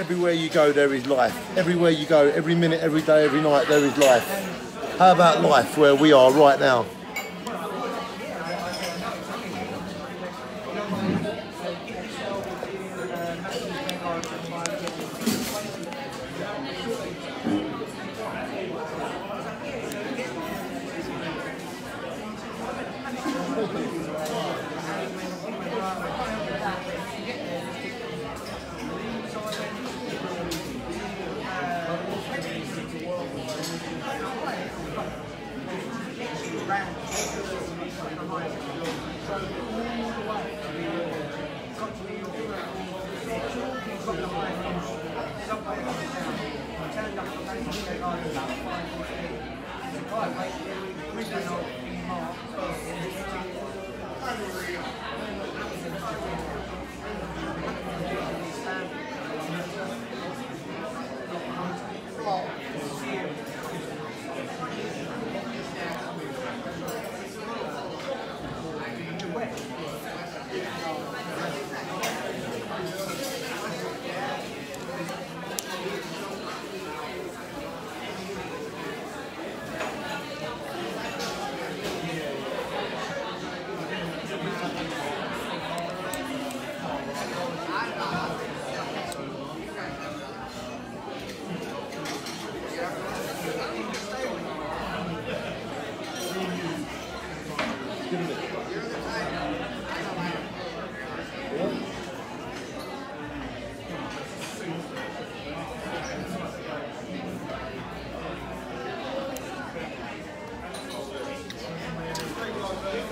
Everywhere you go, there is life. Everywhere you go, every minute, every day, every night, there is life. How about life where we are right now?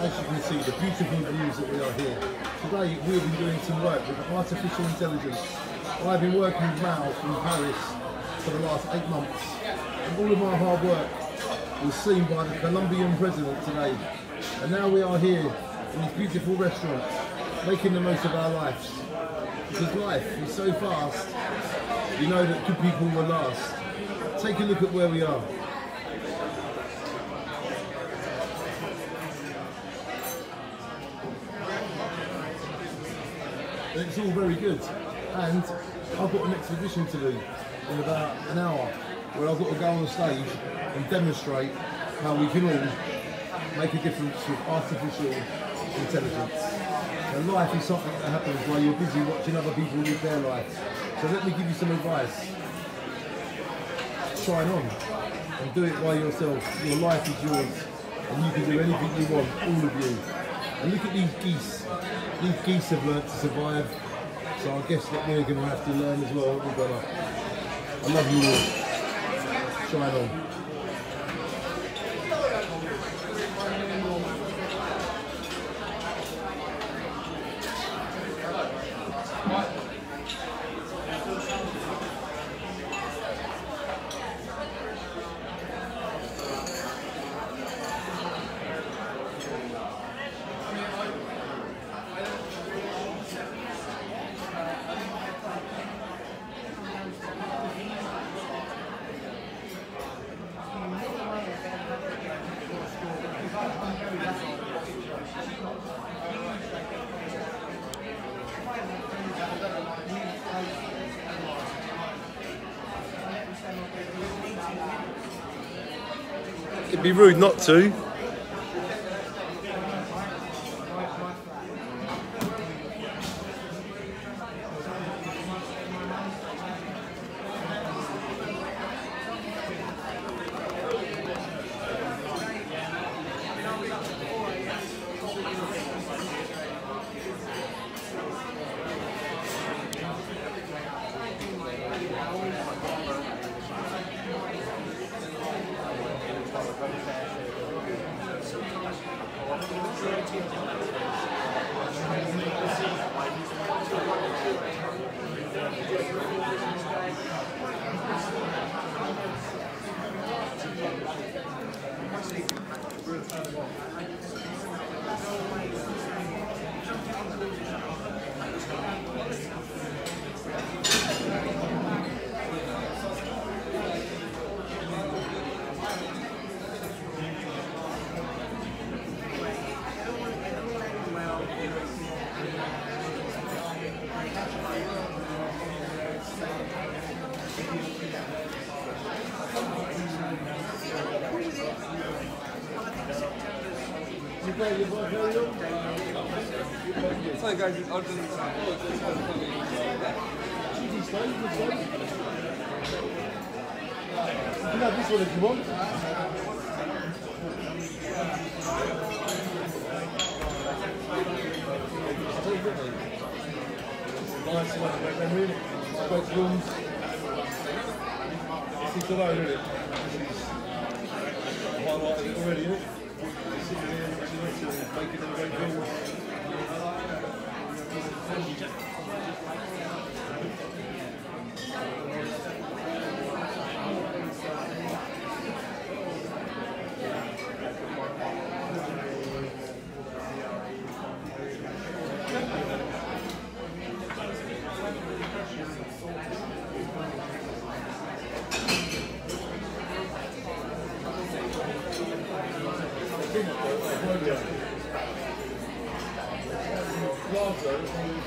As you can see, the beautiful views that we are here. Today we'll be doing some work with artificial intelligence. I've been working with Mal from Paris for the last eight months. And all of my hard work was seen by the Colombian president today. And now we are here in this beautiful restaurant, making the most of our lives. Because life is so fast, you know that good people will last. Take a look at where we are. And it's all very good. And I've got an exhibition to do in about an hour where I've got to go on stage and demonstrate how we can all make a difference with artificial intelligence. And life is something that happens while you're busy watching other people live their life. So let me give you some advice. Shine on and do it by yourself. Your life is yours and you can do anything you want, all of you. And look at these geese. These geese have learnt to survive. So I guess that we're going to have to learn as well? I love you all. Shine on. It'd be rude not to. Sorry guys, it's steak. You can this one if you want. Nice, great memory, innit? Great rooms. This is isn't the of it already, isn't it? Sitting here, watching this and making them great films. Just getting off the grid, isn't it? This is-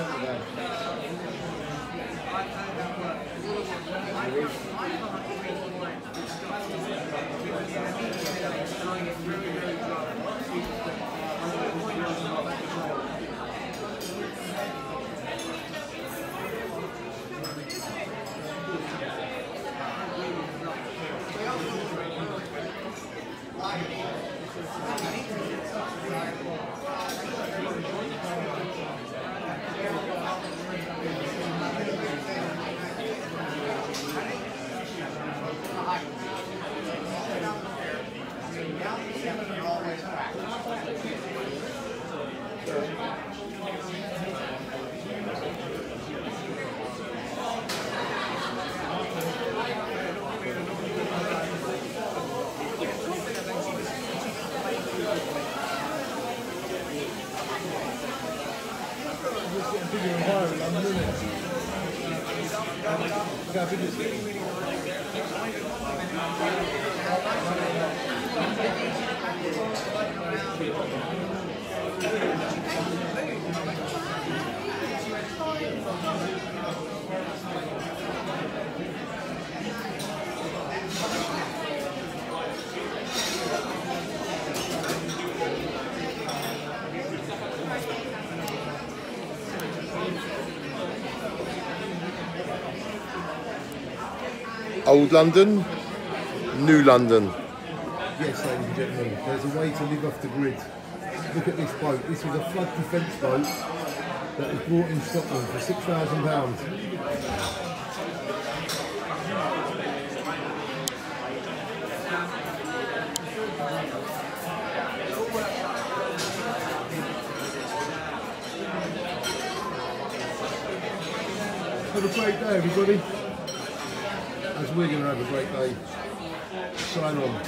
Good price, isn't it? Look Old London, New London. Yes, ladies and gentlemen, there's a way to live off the grid. Look at this boat. This was a flood defence boat that was brought in Scotland for six thousand pounds. Have a great day, everybody. We're going to have a great day. Sign on.